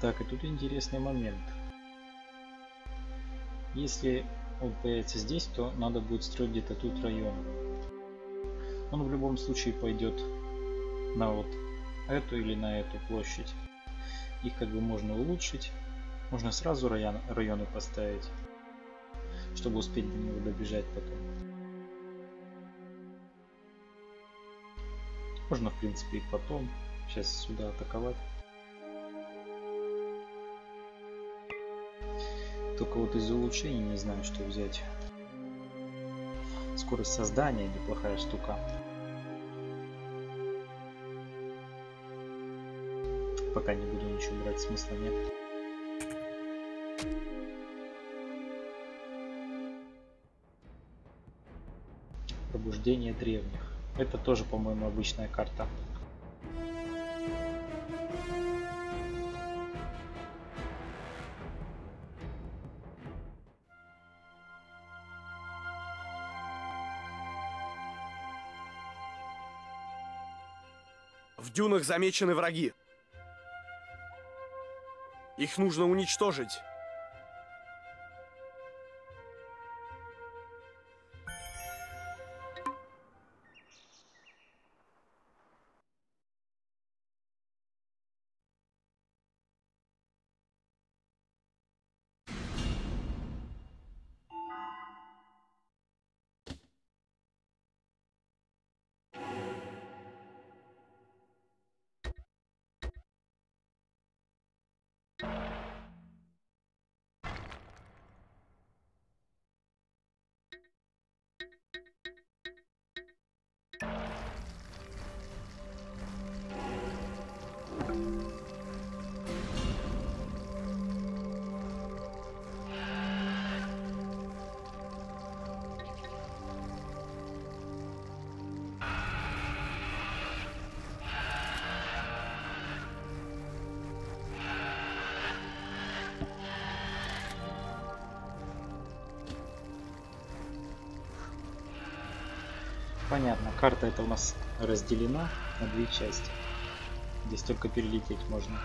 Так, и тут интересный момент. Если он появится здесь, то надо будет строить где-то тут район. Он в любом случае пойдет на вот эту или на эту площадь. Их как бы можно улучшить. Можно сразу район, районы поставить, чтобы успеть до него добежать потом. Можно в принципе и потом. Сейчас сюда атаковать. Только вот из улучшений не знаю, что взять. Скорость создания неплохая штука. Пока не буду ничего брать, смысла нет. Пробуждение древних. Это тоже, по-моему, обычная карта. Дюнах замечены враги. Их нужно уничтожить. Понятно, карта это у нас разделена на две части. Здесь только перелететь можно.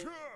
Sure.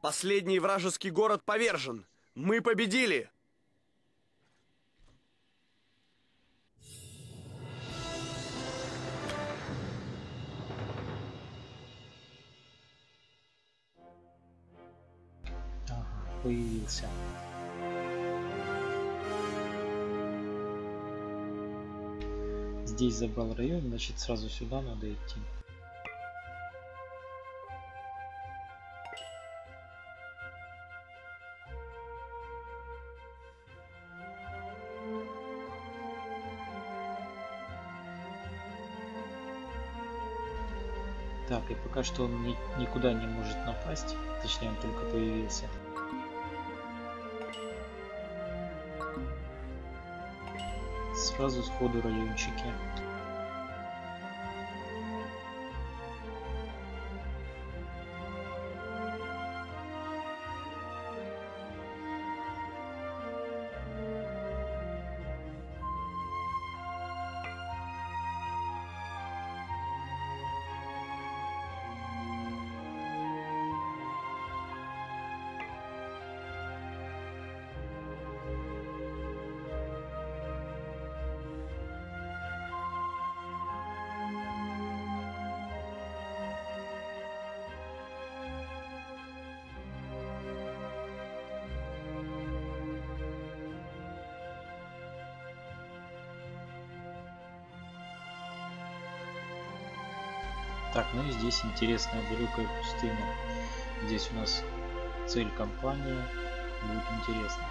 Последний вражеский город повержен. Мы победили! Появился. Здесь забрал район, значит сразу сюда надо идти. И пока что он ни- никуда не может напасть, точнее он только появился. Сразу сходу райончики. Здесь интересная далекая пустыня. Здесь у нас цель компании. Будет интересно.